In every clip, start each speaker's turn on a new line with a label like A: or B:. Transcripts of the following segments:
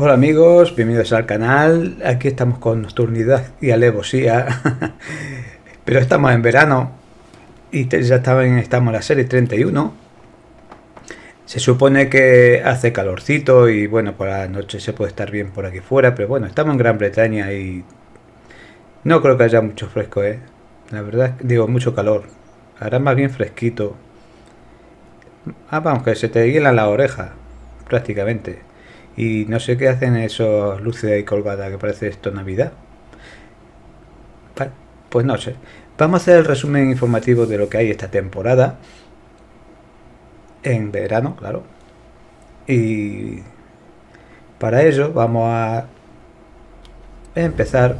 A: Hola amigos, bienvenidos al canal. Aquí estamos con Nocturnidad y Alevosía. Pero estamos en verano y ya estamos en la serie 31. Se supone que hace calorcito y bueno, por la noche se puede estar bien por aquí fuera, pero bueno, estamos en Gran Bretaña y no creo que haya mucho fresco, ¿eh? La verdad, digo, mucho calor. Ahora más bien fresquito. Ah, vamos, que se te hiela la oreja, prácticamente. Y no sé qué hacen esos luces y colgadas que parece esto Navidad. Pues no sé. Vamos a hacer el resumen informativo de lo que hay esta temporada. En verano, claro. Y para ello vamos a empezar.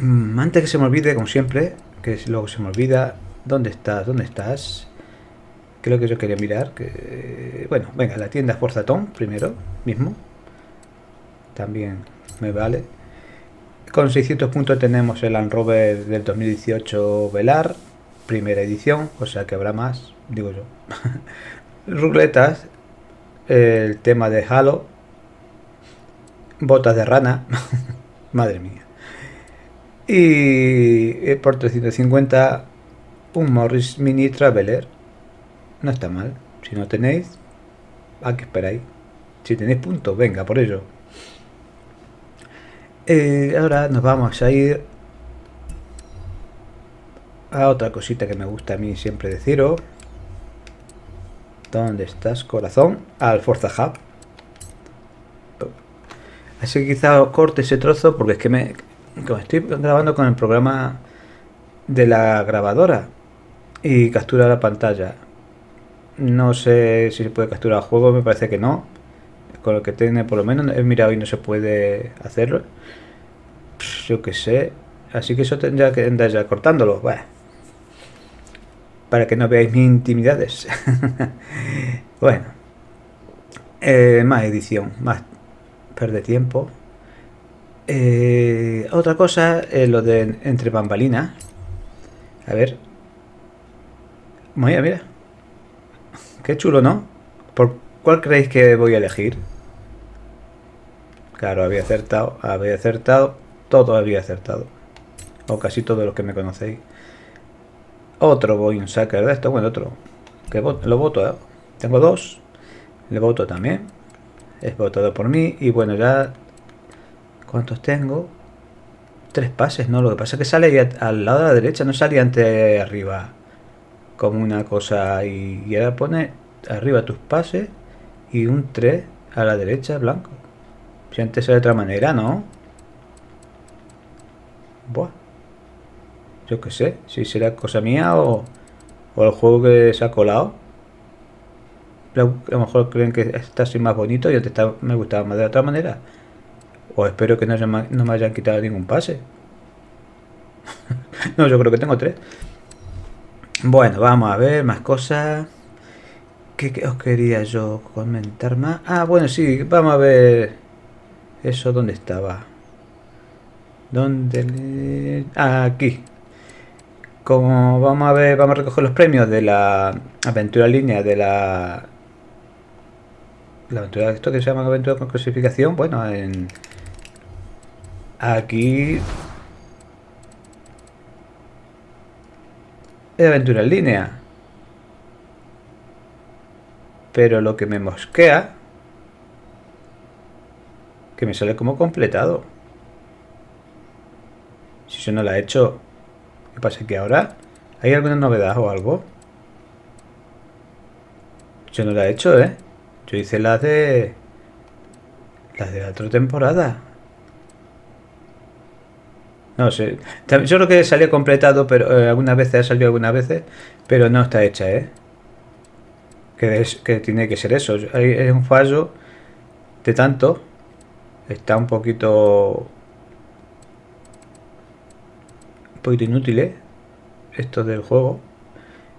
A: Mm, antes que se me olvide, como siempre, que luego se me olvida, ¿dónde estás? ¿Dónde estás? Creo que yo quería mirar. que Bueno, venga, la tienda Forzatón primero, mismo. También me vale. Con 600 puntos tenemos el Land Rover del 2018 Velar, primera edición, o sea que habrá más, digo yo. Rugletas, el tema de Halo, botas de rana, madre mía. Y por 350 un Morris Mini Traveler no está mal. Si no tenéis, ¿a qué esperáis? Si tenéis puntos, venga, por ello. Eh, ahora nos vamos a ir a otra cosita que me gusta a mí siempre deciros. ¿Dónde estás, corazón? Al Forza Hub. Así que quizá os corte ese trozo porque es que me como estoy grabando con el programa de la grabadora y captura la pantalla no sé si se puede capturar juego, me parece que no. Con lo que tiene, por lo menos, he mirado y no se puede hacerlo. yo qué sé. Así que eso tendría que andar ya cortándolo. Para que no veáis mis intimidades. bueno. Eh, más edición, más perder tiempo. Eh, otra cosa es lo de entre bambalinas. A ver. Mira, mira. Qué chulo, ¿no? ¿Por cuál creéis que voy a elegir? Claro, había acertado, había acertado, todo había acertado. O casi todo lo que me conocéis. Otro voy un sacker de esto, bueno, otro. Que lo voto, ¿eh? Tengo dos. Le voto también. Es votado por mí. Y bueno, ya... ¿Cuántos tengo? Tres pases, ¿no? Lo que pasa es que sale al lado de la derecha, no salía antes arriba como una cosa y, ahora pone arriba tus pases y un 3 a la derecha blanco. Si antes era de otra manera, ¿no? Buah. Yo qué sé, si será cosa mía o, o el juego que se ha colado. A lo mejor creen que está así más bonito y antes me gustaba más de otra manera. O espero que no, no me hayan quitado ningún pase. no, yo creo que tengo tres. Bueno, vamos a ver más cosas. ¿Qué, os quería yo comentar más? Ah, bueno, sí, vamos a ver eso, ¿dónde estaba? ¿Dónde le... Ah, aquí. Como vamos a ver, vamos a recoger los premios de la aventura línea de la... La aventura, esto que se llama aventura con clasificación, bueno, en... Aquí de aventura en línea. Pero lo que me mosquea, que me sale como completado. Si yo no la he hecho, ¿qué pasa? ¿Que ahora hay alguna novedad o algo? Yo no la he hecho, ¿eh? Yo hice la de... La de la otra temporada. No sé. Yo creo que salió completado, pero eh, algunas veces ha salido algunas veces, pero no está hecha, ¿eh? Que, es, que tiene que ser eso. Es un fallo de tanto. Está un poquito. Un poquito inútil, ¿eh? Esto del juego.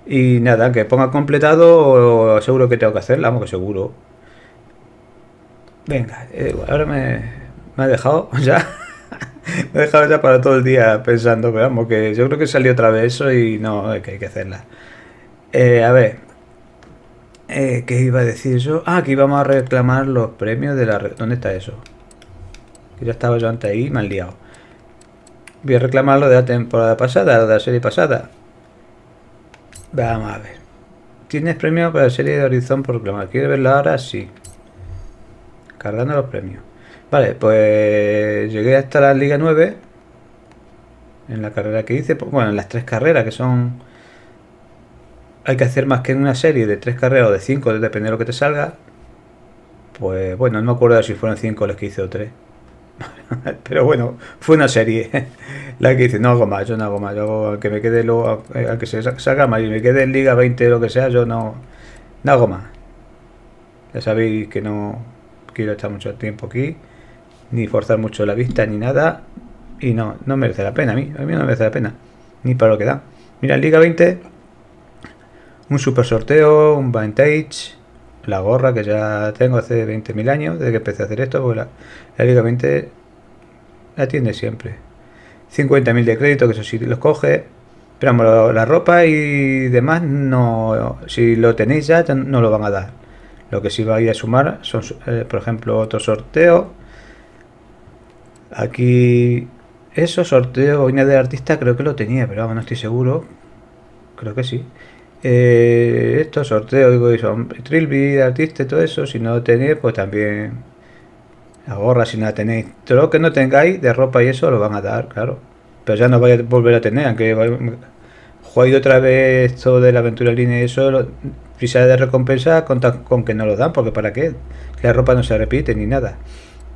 A: Y nada, que ponga completado, seguro que tengo que hacerla, vamos que seguro. Venga, eh, ahora me, me ha dejado ya. me he dejado ya para todo el día pensando, pero vamos, que yo creo que salió otra vez eso y no, que hay que hacerla. Eh, a ver, eh, ¿qué iba a decir yo? Ah, que íbamos a reclamar los premios de la... ¿Dónde está eso? Que ya estaba yo antes ahí, me han liado. Voy a reclamarlo de la temporada pasada, de la serie pasada. Vamos a ver. ¿Tienes premio para la serie de Horizon por reclamar? ¿Quieres verlo ahora? Sí. Cargando los premios. Vale, pues llegué hasta la Liga 9. En la carrera que hice. Pues, bueno, en las tres carreras que son... Hay que hacer más que en una serie de tres carreras o de cinco, depende de lo que te salga. Pues bueno, no me acuerdo si fueron cinco los que hice o tres. Pero bueno, fue una serie. La que hice, no hago más, yo no hago más. Yo que me quede luego, al que se salga más y me quede en Liga 20 o lo que sea, yo no, no hago más. Ya sabéis que no quiero estar mucho tiempo aquí ni forzar mucho la vista ni nada. Y no, no merece la pena a mí. A mí no merece la pena. Ni para lo que da. Mira, Liga 20. Un super sorteo, un vintage. La gorra que ya tengo hace 20.000 años. Desde que empecé a hacer esto. Pues la, Liga 20 la tiene siempre. 50.000 de crédito, que eso sí los coge. Pero la ropa y demás, no si lo tenéis ya, no lo van a dar. Lo que sí va a ir a sumar son, eh, por ejemplo, otro sorteo Aquí, eso, sorteo boina de artista, creo que lo tenía, pero vamos, no estoy seguro. Creo que sí. Eh, esto, sorteo, digo, son Trilby de artista todo eso. Si no lo tenéis, pues también la gorra, si no la tenéis. Todo lo que no tengáis de ropa y eso lo van a dar, claro. Pero ya no vais a volver a tener, aunque jugáis otra vez esto de la aventura línea y eso, prisa de recompensa, con, con que no lo dan, porque para qué. La ropa no se repite ni nada.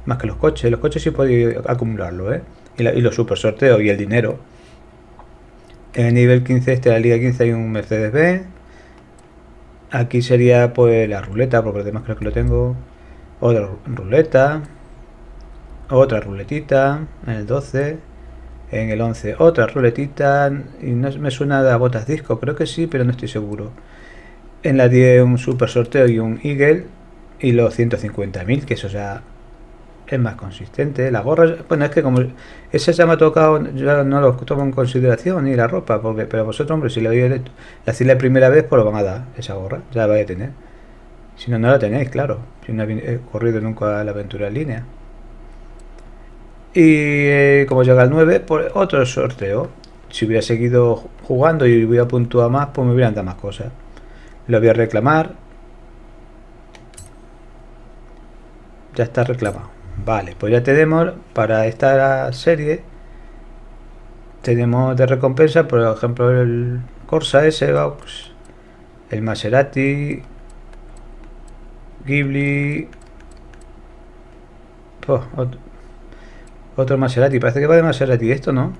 A: Más que los coches. Los coches sí podéis acumularlo, ¿eh? Y, los super sorteos y el dinero. En el nivel 15, este de la Liga 15, hay un Mercedes-Benz. Aquí sería pues la ruleta, porque demás creo que lo tengo. Otra ruleta. Otra ruletita. En el 12. En el 11 otra ruletita. Y no me suena de botas disco. Creo que sí, pero no estoy seguro. En la 10 un super sorteo y un Eagle. Y los 150.000, que eso ya es más consistente. La gorra, bueno, es que como ese ya me ha tocado, yo no lo tomo en consideración ni la ropa, porque pero vosotros, hombre, si le doy la, la primera vez, pues lo van a dar, esa gorra, ya la vais a tener. Si no, no la tenéis, claro. Si no he corrido nunca la aventura en línea. Y eh, como llega al 9, por pues otro sorteo. Si hubiera seguido jugando y hubiera puntuado más, pues me hubieran dado más cosas. Lo voy a reclamar. Ya está reclamado. Vale, pues ya tenemos para esta serie tenemos de recompensa, por ejemplo, el Corsa S, pues, el Maserati, Ghibli, otro, Maserati, parece que va de Maserati esto, ¿no?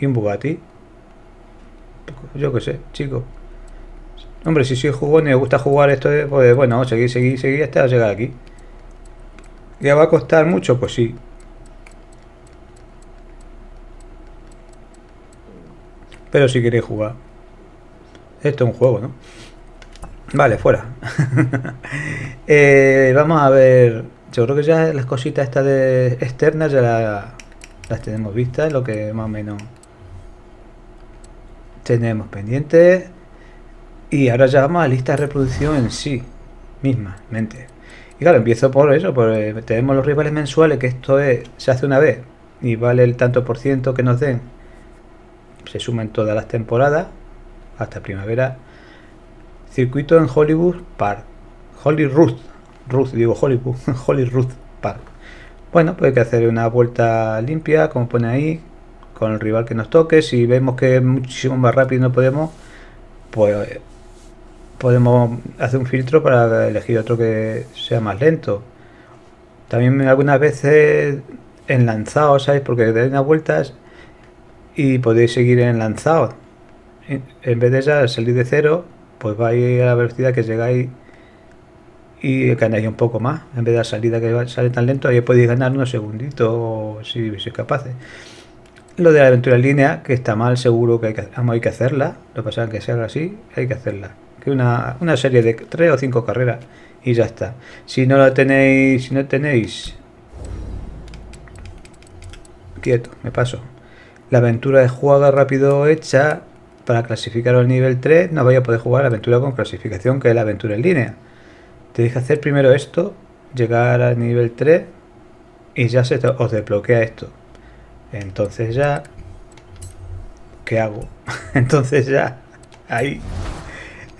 A: Y un Bugatti. Yo qué sé, chico. Hombre, si soy jugón y me gusta jugar esto, pues bueno, seguir, seguir, seguir hasta llegar aquí. ¿Ya va a costar mucho? Pues sí. Pero si queréis jugar. Esto es un juego, ¿no? Vale, fuera. Eh, vamos a ver. Yo creo que ya las cositas estas de externas ya las tenemos vistas, lo que más o menos tenemos pendiente. Y ahora ya vamos a lista de reproducción en sí, mismamente. Y claro, empiezo por eso, porque tenemos los rivales mensuales, que esto es, se hace una vez y vale el tanto por ciento que nos den. Se suman todas las temporadas hasta primavera. Circuito en Hollywood Park. Holyrood. Ruth, digo Hollywood. Holyrood Park. Bueno, pues hay que hacer una vuelta limpia, como pone ahí, con el rival que nos toque. Si vemos que es muchísimo más rápido y no podemos, pues podemos hacer un filtro para elegir otro que sea más lento. También algunas veces enlanzado, ¿sabes? Porque dais unas vueltas y podéis seguir enlanzado. En vez de salir de cero, pues vais a la velocidad que llegáis y ganáis un poco más. En vez de la salida que sale tan lento, ahí podéis ganar unos segunditos si sois capaces. Lo de la aventura en línea, que está mal, seguro que hay que, hay que hacerla. Lo que pasa es que sea así, hay que hacerla. Que una, una serie de tres o cinco carreras y ya está. Si no la tenéis, si no tenéis quieto, me paso. La aventura de jugada rápido hecha para clasificar al nivel 3, no vaya a poder jugar la aventura con clasificación, que es la aventura en línea. Tenéis que hacer primero esto, llegar al nivel 3 y ya se os desbloquea esto. Entonces ya... ¿Qué hago? Entonces ya... Ahí.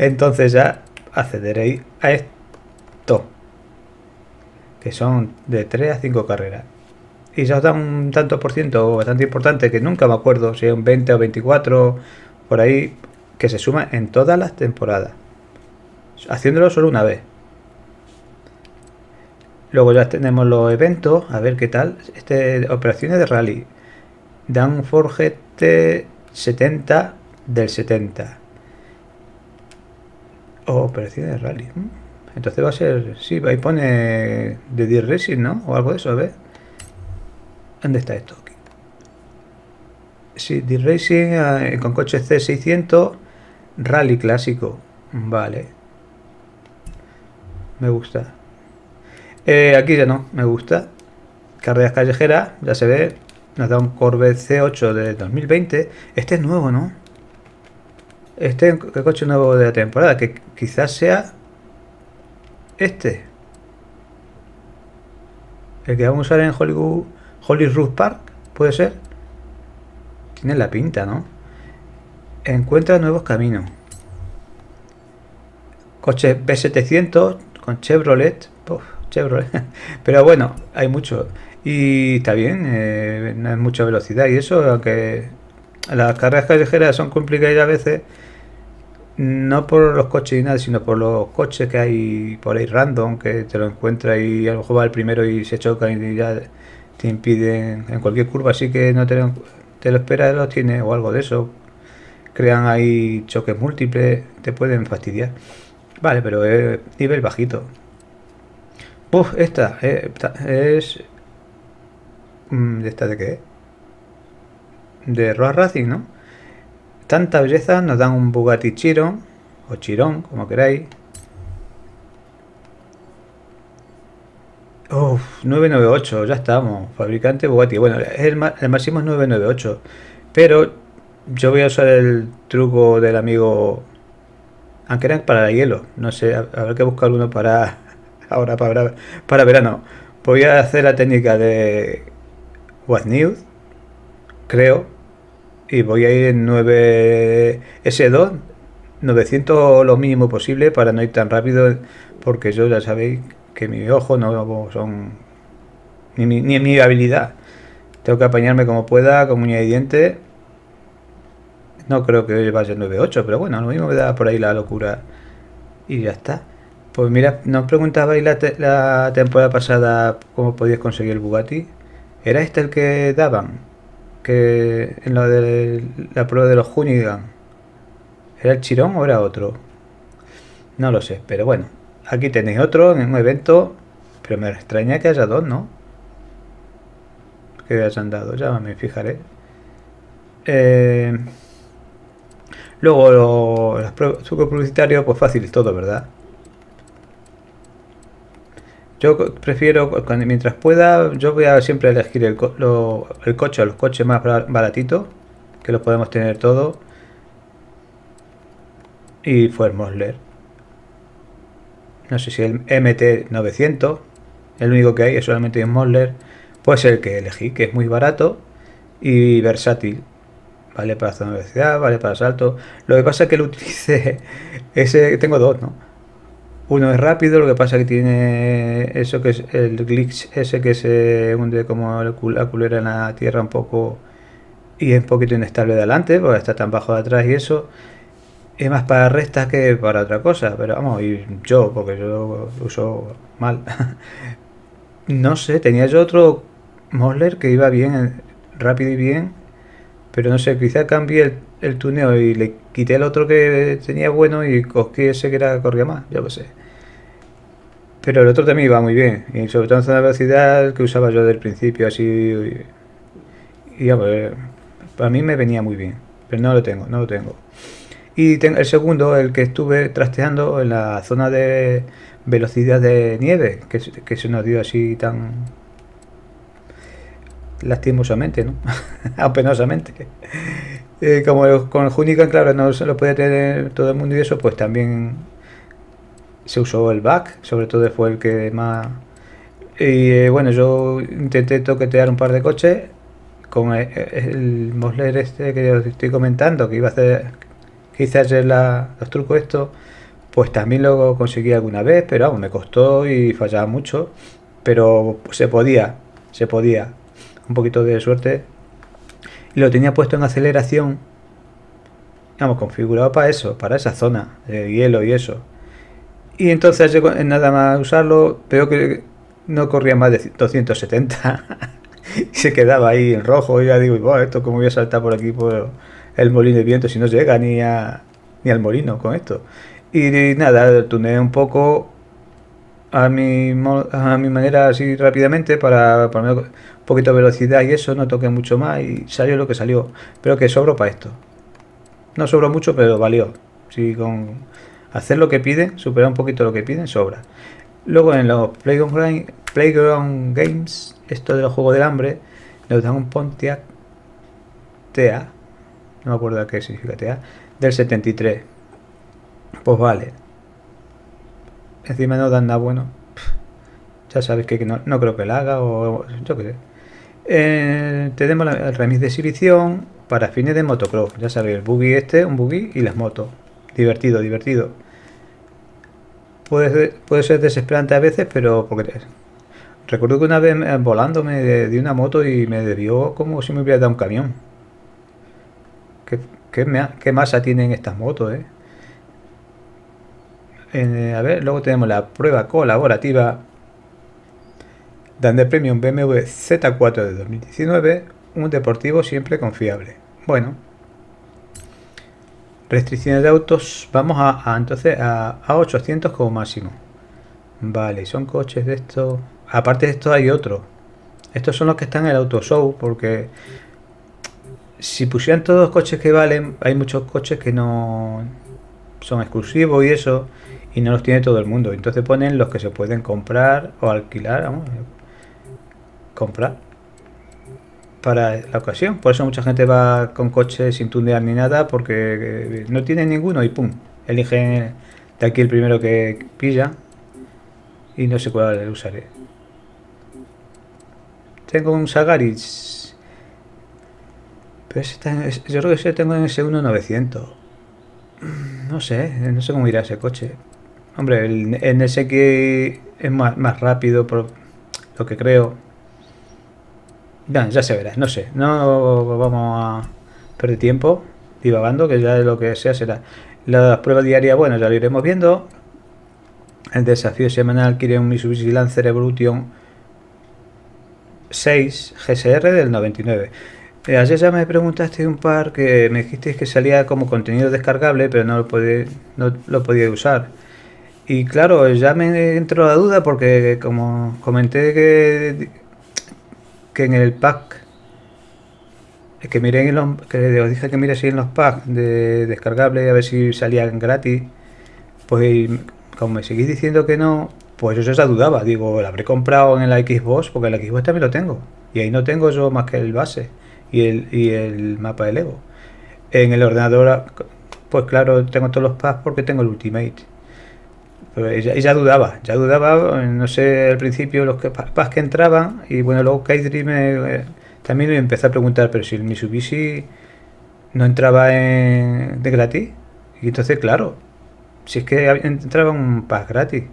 A: Entonces ya accederéis a esto. Que son de 3 a 5 carreras. Y ya os da un tanto por ciento bastante importante que nunca me acuerdo si es un 20 o 24 por ahí que se suma en todas las temporadas. Haciéndolo solo una vez. Luego ya tenemos los eventos, a ver qué tal. Este, operaciones de rally. Dan Forgete 70 del 70. Operaciones de rally. Entonces va a ser. Sí, ahí pone de 10 Racing, ¿no? O algo de eso, a ver. ¿Dónde está esto? Aquí. Sí, The Racing eh, con coche C600. Rally clásico. Vale. Me gusta. Eh, aquí ya no, me gusta. Carreras callejeras, ya se ve. Nos da un Corvette C8 de 2020. Este es nuevo, ¿no? Este es el coche nuevo de la temporada, que quizás sea este. El que vamos a usar en Hollywood, Hollywood Park, puede ser. Tiene la pinta, ¿no? Encuentra nuevos caminos. Coche B700 con Chevrolet. Chevrolet. Pero bueno, hay mucho. Y está bien, eh, no hay mucha velocidad. Y eso, aunque las carreras callejeras son complicadas a veces, no por los coches y nada, sino por los coches que hay por ahí random, que te lo encuentras y a lo mejor va el primero y se chocan y ya te impiden en cualquier curva, así que no te lo, te lo esperas, los tienes o algo de eso. Crean ahí choques múltiples, te pueden fastidiar. Vale, pero es nivel bajito. Uf, esta, eh, es... Mm, ¿De esta de qué? De Road Racing, ¿no? Tanta belleza nos dan un Bugatti Chiron, o Chiron, como queráis. Uf, 998, ya estamos. Fabricante Bugatti. Bueno, el, el máximo es 998. Pero yo voy a usar el truco del amigo... Aunque eran para hielo. No sé, habrá que buscar uno para ahora para, para verano. Voy a hacer la técnica de What News, creo, y voy a ir en 9 S2, 900 lo mínimo posible para no ir tan rápido, porque yo ya sabéis que mi ojo no son ni mi, ni mi habilidad. Tengo que apañarme como pueda, con uña y diente. No creo que hoy vaya 9.8, pero bueno, lo mismo me da por ahí la locura. Y ya está. Pues mira, nos preguntabais la, la temporada pasada cómo podías conseguir el Bugatti. ¿Era este el que daban? En lo de la prueba de los Hunigan. ¿Era el Chirón o era otro? No lo sé, pero bueno. Aquí tenéis otro en un evento. Pero me extraña que haya dos, ¿no? Que hayan dado, ya me fijaré. Eh, luego, los trucos publicitarios, pues fácil todo, ¿verdad? Yo prefiero, mientras pueda, yo voy a siempre elegir el, el coche, los coches más baratitos, que los podemos tener todos. Y fue Mosler. No sé si el MT900, el único que hay es solamente un Mosler, pues el que elegí, que es muy barato y versátil. Vale para zona de velocidad, vale para salto. Lo que pasa es que lo utilicé, ese, tengo dos, ¿no? Uno es rápido, lo que pasa que tiene eso que es el glitch ese que se hunde como la culera en la tierra un poco y es un poquito inestable de adelante, porque está tan bajo de atrás y eso. Es más para restas que para otra cosa, pero vamos, y yo, porque yo lo uso mal. no sé, tenía yo otro Mosler que iba bien, rápido y bien, pero no sé, quizá cambié el, el tuneo y le quité el otro que tenía bueno y cogí ese que era corría más, yo qué sé. Pero el otro también iba muy bien, y sobre todo en zona de velocidad que usaba yo del principio, así. Y, y para mí me venía muy bien, pero no lo tengo, no lo tengo. Y el segundo, el que estuve trasteando en la zona de velocidad de nieve, que, que se nos dio así tan lastimosamente, ¿no? Apenosamente. Eh, como con el Junican, claro, no se lo puede tener todo el mundo y eso, pues también se usó el back, sobre todo fue el que más... Y eh, bueno, yo intenté toquetear un par de coches con el, el Mosler este que os estoy comentando, que iba a hacer, que hice ayer los trucos estos, pues también lo conseguí alguna vez, pero vamos, me costó y fallaba mucho, pero se podía, se podía un poquito de suerte. Y lo tenía puesto en aceleración, digamos, configurado para eso, para esa zona de hielo y eso. Y entonces, nada más usarlo, veo que no corría más de 270. y se quedaba ahí en rojo. Y ya digo, esto como voy a saltar por aquí por el molino de viento si no llega ni, a, ni al molino con esto. Y, nada, tuneé un poco a mi, a mi manera así rápidamente para poner un poquito de velocidad y eso, no toqué mucho más y salió lo que salió. Pero que sobró para esto. No sobró mucho, pero valió. Si con hacer lo que piden, superar un poquito lo que piden, sobra. Luego en los Playground, Games, esto de los Juegos del Hambre, nos dan un Pontiac TA, no me acuerdo qué significa TA, del 73. Pues vale, encima no dan nada bueno. Ya sabéis que no, no creo que la haga o yo qué sé. Eh, tenemos el remix de exhibición para fines de motocross. Ya sabéis, el buggy este, un buggy y las motos. Divertido, divertido. Puede ser, puede ser desesperante a veces, pero porque recuerdo que una vez volando me di una moto y me debió como si me hubiera dado un camión. ¿Qué, qué, qué masa tienen estas motos, eh? Eh, a ver, luego tenemos la prueba colaborativa de Premium BMW Z4 de 2019, un deportivo siempre confiable. Bueno, restricciones de autos, vamos a, entonces a, 800 como máximo. Vale, son coches de estos. Aparte de esto hay otro. Estos son los que están en el auto show porque si pusieran todos los coches que valen, hay muchos coches que no son exclusivos y eso y no los tiene todo el mundo. Entonces ponen los que se pueden comprar o alquilar, vamos, comprar para la ocasión. Por eso mucha gente va con coches sin tunear ni nada porque no tienen ninguno y pum, eligen de aquí el primero que pilla y no sé cuál usaré. Tengo un Sagaris. Pero yo creo que ese tengo en ese 1900. No sé, no sé cómo irá ese coche. Hombre, el NSX es más, más rápido, por lo que creo. Ya, se verá, no sé. No vamos a perder tiempo divagando, que ya lo que sea será. Las pruebas diarias, bueno, ya lo iremos viendo. El desafío semanal quiere un Mitsubishi Lancer Evolution 6 GSR del 99. Eh, ayer ya me preguntaste un par que me dijiste que salía como contenido descargable, pero no lo, podía, no lo podía usar. Y claro, ya me entró la duda porque como comenté que, que en el pack que miren en que os dije que mire si en los packs de descargable a ver si salían gratis pues como me seguís diciendo que no pues yo ya dudaba. Digo lo habré comprado en la Xbox porque el Xbox también lo tengo y ahí no tengo yo más que el base y el, y el mapa de Lego en el ordenador pues claro tengo todos los packs porque tengo el Ultimate pero ella, dudaba, ya dudaba, no sé al principio los que, que entraban y bueno, luego Kaidri me, eh, también me empezó a preguntar, pero si el Mitsubishi no entraba en, de gratis, y entonces claro, si es que entraba un pack gratis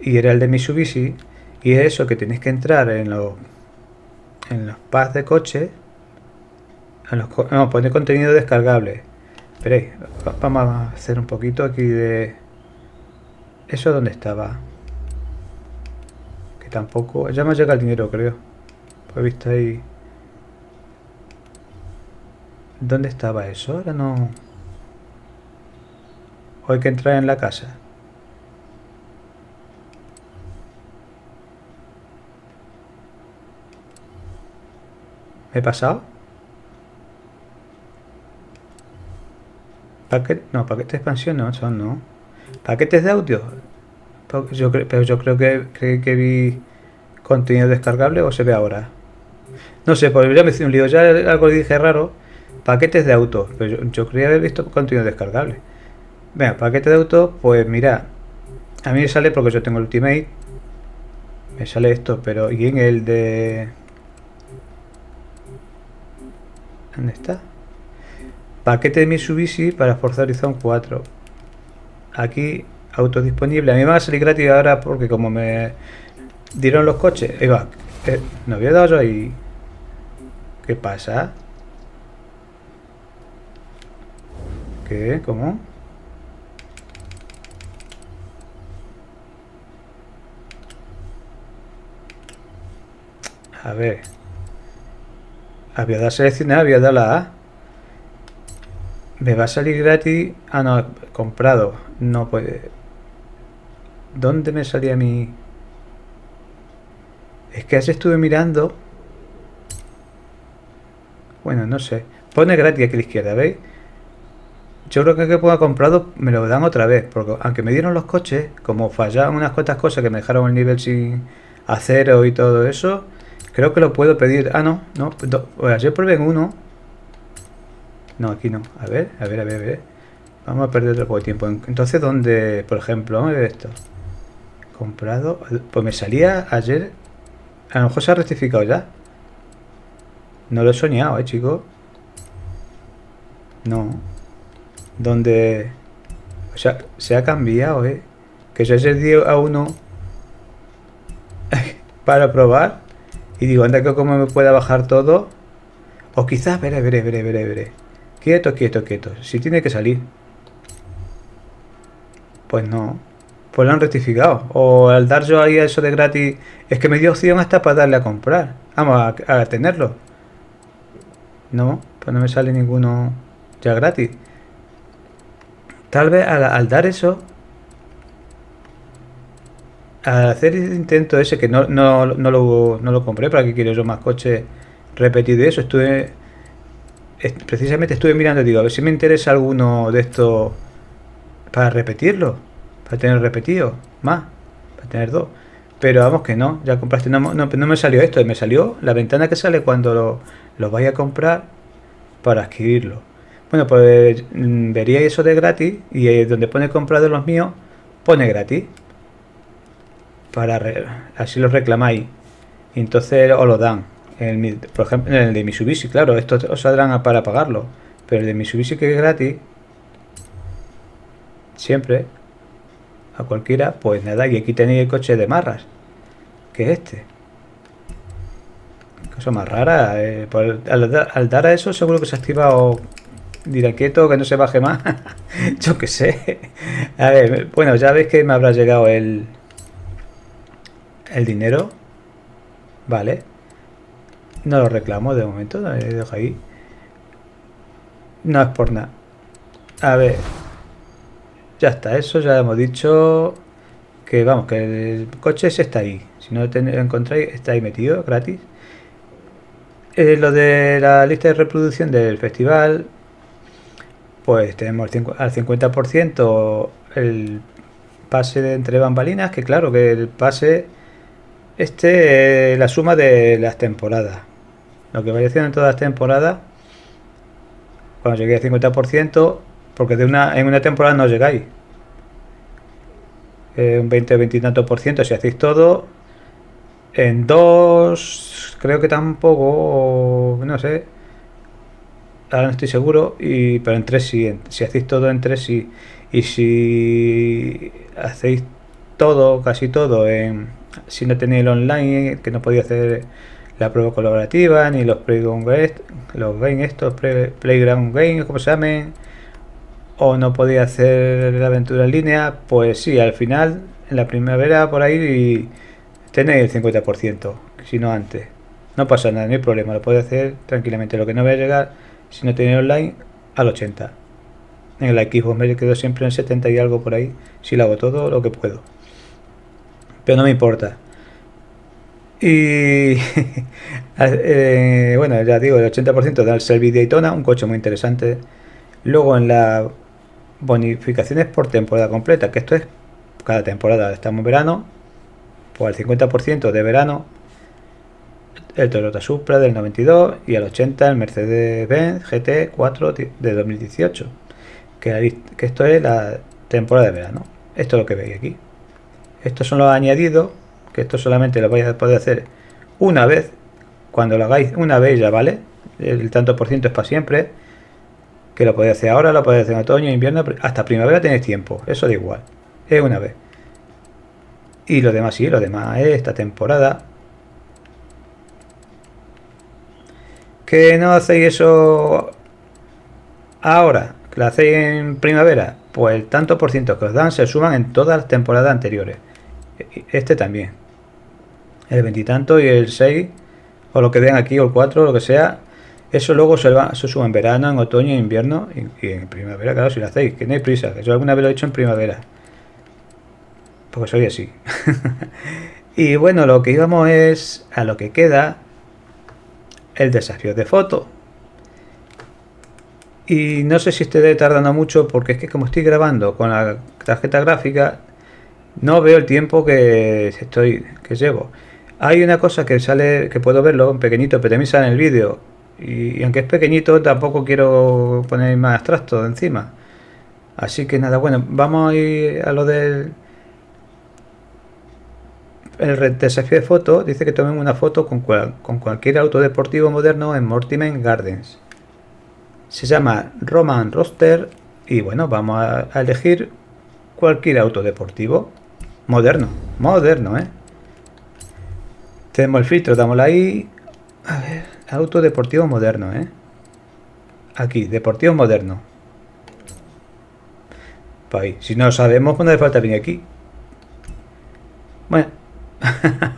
A: y era el de Mitsubishi y es eso que tenéis que entrar en los en los packs de coche en los, no, poner contenido descargable. Esperéis, vamos a hacer un poquito aquí de ¿Eso dónde estaba? Que tampoco... Ya me llega el dinero, creo. He visto ahí... ¿Dónde estaba eso? Ahora no... ¿O hay que entrar en la casa? ¿Me he pasado? ¿Paquete? No, paquete de expansión no, son no. ¿Paquetes de audio? Yo, pero yo creo que, que, vi contenido descargable o se ve ahora. No sé, pues ya me un lío, ya algo dije raro. Paquetes de auto, pero yo, yo creía haber visto contenido descargable. Venga, paquete de auto, pues mira, a mí me sale porque yo tengo el Ultimate. Me sale esto, pero ¿y en el de...? ¿Dónde está? Paquete de Mitsubishi para Forza Horizon 4. Aquí, auto disponible. A mí me va a salir gratis ahora porque como me dieron los coches. Ahí. Eh, no había dado yo ahí. ¿Qué pasa? ¿Qué? ¿Cómo? A ver. Había dado seleccionar, había dado la A. Me va a salir gratis. Ah, no, comprado. No puede. ¿Dónde me salía mi.? Es que así estuve mirando. Bueno, no sé. Pone gratis aquí a la izquierda, ¿veis? Yo creo que el que ponga comprado me lo dan otra vez. Porque aunque me dieron los coches, como fallaban unas cuantas cosas que me dejaron el nivel sin acero y todo eso, creo que lo puedo pedir. Ah, no, no. Ayer probé uno no, aquí no. A ver, a ver, a ver, a ver. Vamos a perder otro poco de tiempo. Entonces, ¿dónde, por ejemplo? Vamos a ver esto. Comprado. Pues me salía ayer. A lo mejor se ha rectificado ya. No lo he soñado, eh, chicos. No. Donde... O sea, se ha cambiado, eh. Que yo ayer di a uno para probar. Y digo, anda que como me pueda bajar todo. O quizás, veré, veré, veré, veré, veré. Quieto, quieto, quieto. Si tiene que salir. Pues no. Pues lo han rectificado. O al dar yo ahí eso de gratis. Es que me dio opción hasta para darle a comprar. Vamos a, tenerlo. No, pues no me sale ninguno ya gratis. Tal vez al, dar eso. Al hacer el intento ese que no, no, no, lo, no lo compré. ¿Para que quiero yo más coches repetido eso? Estuve precisamente estuve mirando, digo, a ver si me interesa alguno de estos para repetirlo, para tener repetido, más, para tener dos. Pero vamos que no, ya compraste, no, no, me salió esto, me salió la ventana que sale cuando lo, lo vaya a comprar para adquirirlo. Bueno, pues mm, vería eso de gratis y donde pone comprado los míos, pone gratis. Para así lo reclamáis. Y entonces os lo dan por ejemplo, en el de Mitsubishi, claro, estos os saldrán para pagarlo. Pero el de Mitsubishi que es gratis, siempre, a cualquiera, pues nada, y aquí tenéis el coche de marras, que es este. Cosa más rara, eh, al, dar a eso seguro que se activa o dirá quieto, que no se baje más. Yo que sé. A ver, bueno, ya veis que me habrá llegado el, el dinero. Vale. No lo reclamo de momento, lo dejo ahí. No es por nada. A ver. Ya está, eso ya hemos dicho que vamos, que el coche ese está ahí. Si no lo encontráis, está ahí metido, gratis. Eh, lo de la lista de reproducción del festival, pues tenemos al 50% el pase de entre bambalinas, que claro, que el pase este es la suma de las temporadas lo que vaya haciendo en todas las temporadas, cuando lleguéis al 50%, porque de una, en una temporada no llegáis. Eh, un 20 o 20 y tanto por ciento si hacéis todo. En dos, creo que tampoco, no sé. Ahora no estoy seguro, y, pero en tres sí. si hacéis todo en tres sí. Y si hacéis todo, casi todo, en, si no tenéis el online, que no podía hacer la prueba colaborativa, ni los playground los game estos, playground games, como se llamen, o no podía hacer la aventura en línea, pues sí, al final, en la primavera por ahí tenéis el 50%, si no antes. No pasa nada, no hay problema, lo puede hacer tranquilamente. Lo que no voy a llegar, si no tiene online, al 80. En el Xbox me quedo siempre en 70 y algo por ahí, si lo hago todo lo que puedo. Pero no me importa. Y eh, bueno, ya digo, el 80% da el Selby Daytona, un coche muy interesante. Luego en las bonificaciones por temporada completa, que esto es cada temporada, estamos en verano, pues al 50% de verano el Toyota Supra del 92 y al 80 el Mercedes-Benz GT4 de 2018. Que, que esto es la temporada de verano. Esto es lo que veis aquí. Estos son los añadidos que esto solamente lo vais a poder hacer una vez. Cuando lo hagáis una vez ya vale. El tanto por ciento es para siempre. Que lo podéis hacer ahora, lo podéis hacer en otoño, invierno, hasta primavera tenéis tiempo. Eso da igual. Es una vez. Y lo demás sí, lo demás es esta temporada. Que no hacéis eso ahora, que lo hacéis en primavera. Pues el tanto por ciento que os dan se suman en todas las temporadas anteriores. Este también el veintitanto y, el 6, o lo que vean aquí, o el 4, lo que sea, eso luego se, va, se sube en verano, en otoño, en invierno y, en primavera, claro, si lo hacéis, que no hay prisa, yo alguna vez lo he hecho en primavera. Porque soy así. y bueno, lo que íbamos es a lo que queda el desafío de foto. Y no sé si esté tardando mucho porque es que como estoy grabando con la tarjeta gráfica, no veo el tiempo que estoy que llevo. Hay una cosa que sale, que puedo verlo en pequeñito, pero también sale en el vídeo. Y, aunque es pequeñito, tampoco quiero poner más abstracto encima. Así que nada, bueno, vamos a ir a lo del el desafío de foto. Dice que tomen una foto con, con cualquier auto deportivo moderno en Mortimer Gardens. Se llama Roman Roster y bueno, vamos a, elegir cualquier auto deportivo moderno, moderno, ¿eh? Tenemos el filtro, dámosle ahí. A ver, auto deportivo moderno, ¿eh? Aquí, deportivo moderno. Pues Si no sabemos, pues no hace falta venir aquí. Bueno.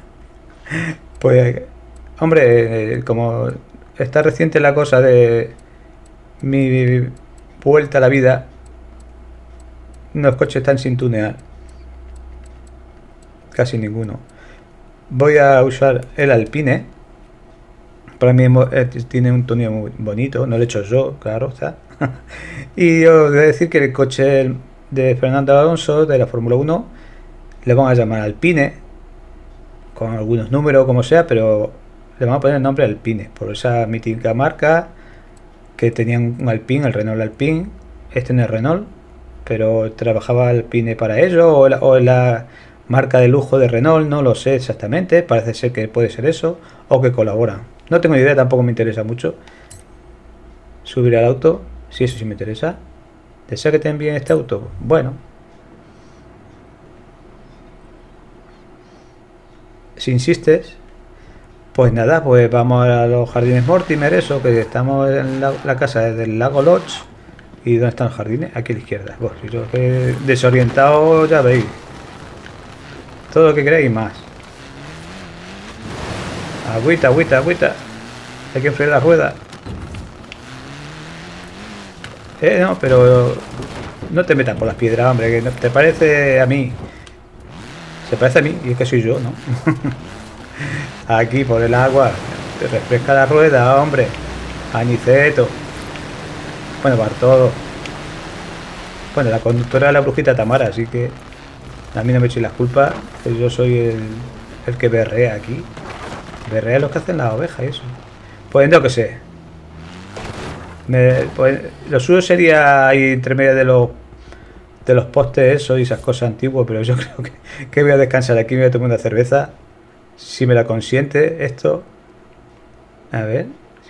A: pues, hombre, como está reciente la cosa de mi vuelta a la vida, los coches están sin tunear. Casi ninguno voy a usar el Alpine. Para mí eh, tiene un tono muy bonito, no lo he hecho yo, claro está. y os voy a decir que el coche de Fernando Alonso de la Fórmula 1 le vamos a llamar Alpine, con algunos números como sea, pero le vamos a poner el nombre Alpine, por esa mítica marca que tenían un Alpine, el Renault Alpine. Este no es Renault, pero trabajaba Alpine para ello, o o la marca de lujo de Renault, no lo sé exactamente, parece ser que puede ser eso, o que colaboran. No tengo idea, tampoco me interesa mucho. Subir al auto, si eso sí me interesa. ¿Desea que te envíen este auto? Bueno. Si insistes, pues nada, pues vamos a los jardines Mortimer, eso, que estamos en la, casa del lago Lodge. ¿Y dónde están los jardines? Aquí a la izquierda. Bueno, yo desorientado, ya veis. Todo lo que queráis más. Agüita, agüita, agüita. Hay que freír la rueda. Eh, no, pero... No te metas por las piedras, hombre, que no te parece a mí. Se parece a mí, y es que soy yo, ¿no? Aquí por el agua. Refresca la rueda, hombre. Aniceto. Bueno, para todo. Bueno, la conductora es la brujita Tamara, así que... A mí no me echéis las culpas, yo soy el, que berrea aquí. Berrea los que hacen las ovejas y eso. Pues no que sé. Pues, lo suyo sería ahí entre medio de los de los postes eso y esas cosas antiguas, pero yo creo que, que voy a descansar aquí, me voy a tomar una cerveza. Si me la consiente esto. A ver,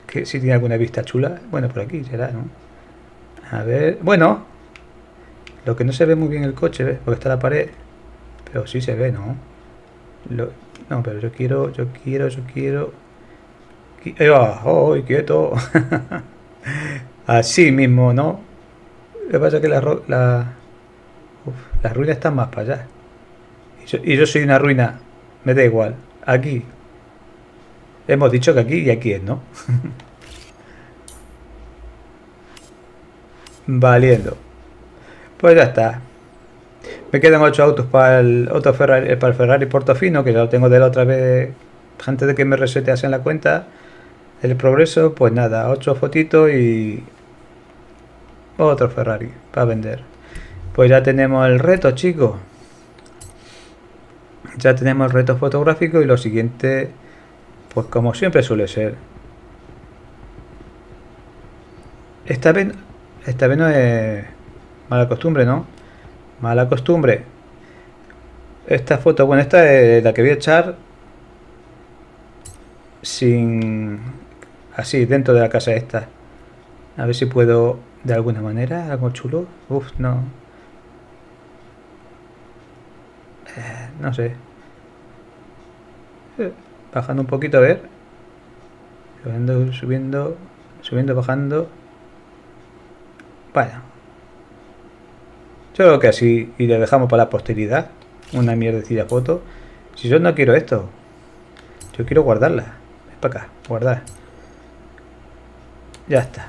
A: que si tiene alguna vista chula. Bueno, por aquí será, ¿no? A ver, bueno. Lo que no se ve muy bien el coche, ¿ves? Porque está la pared. Pero sí se ve, ¿no? No, pero yo quiero, yo quiero, yo quiero... ¡Oh, quieto! Así mismo, ¿no? Lo que pasa es que la, la, las ruinas están más para allá. Y yo, soy una ruina. Me da igual. Aquí. Hemos dicho que aquí y aquí es, ¿no? Valiendo. Pues ya está. Me quedan 8 autos para el, otro Ferrari, para el Ferrari Portofino, que ya lo tengo de la otra vez, antes de que me reseteasen la cuenta. El progreso, pues nada, 8 fotitos y otro Ferrari para vender. Pues ya tenemos el reto, chicos. Ya tenemos el reto fotográfico y lo siguiente, pues como siempre suele ser. Esta vez, esta vez no es mala costumbre, ¿no? Mala costumbre. Esta foto, bueno, esta es la que voy a echar sin... Así, dentro de la casa esta. A ver si puedo de alguna manera, algo chulo. Uf, no. Eh, no sé. Eh, bajando un poquito, a ver. Subiendo, subiendo, subiendo, bajando. Bueno. Yo creo que así y le dejamos para la posteridad. Una mierdecilla foto. Si yo no quiero esto. Yo quiero guardarla. Ven para acá, guardar. Ya está.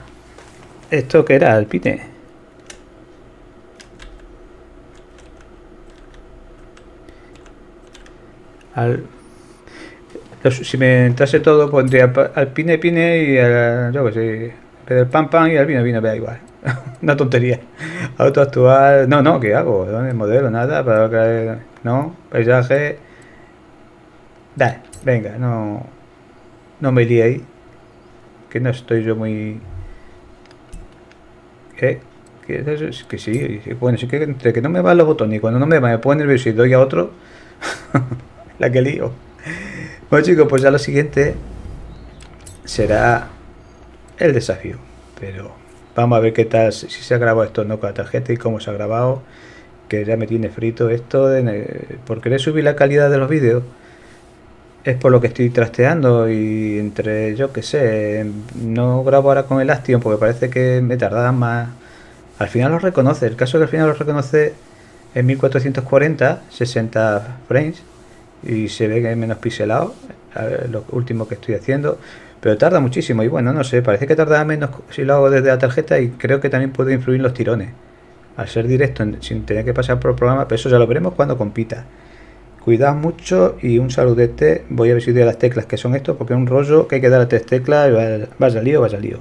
A: ¿Esto que era? Alpine. Al... Si me entrase todo, pondría Alpine, Pine y yo que sé, el pan, pan y Alpine, Pine, da igual. Una tontería. Auto actual. No, no, ¿qué hago? ¿Dónde modelo? Nada. Para que... No, paisaje. Da, venga, no. No me lié ahí. Que no estoy yo muy que, que, sí, bueno, sí que entre que no me van los botones y cuando no me va me pone nervioso y doy a otro, la que lío. Bueno chicos, pues ya lo siguiente será el desafío. Pero vamos a ver qué tal, si se ha grabado esto no con la tarjeta y cómo se ha grabado. Que ya me tiene frito esto de, por querer subir la calidad de los vídeos. Es por lo que estoy trasteando y entre, yo que sé, no grabo ahora con el Action porque parece que me tardará más. Al final lo reconoce, el caso es que al final lo reconoce en 1440, 60 frames y se ve que es menos pixelado, lo último que estoy haciendo, pero tarda muchísimo y bueno, no sé, parece que tarda menos si lo hago desde la tarjeta y creo que también puede influir los tirones. Al ser directo sin tener que pasar por el programa, pero eso ya lo veremos cuando compita. Cuidad mucho y un saludete. Voy a ver si doy las teclas que son estos, porque es un rollo que hay que dar a tres teclas. Vaya lío, vaya lío.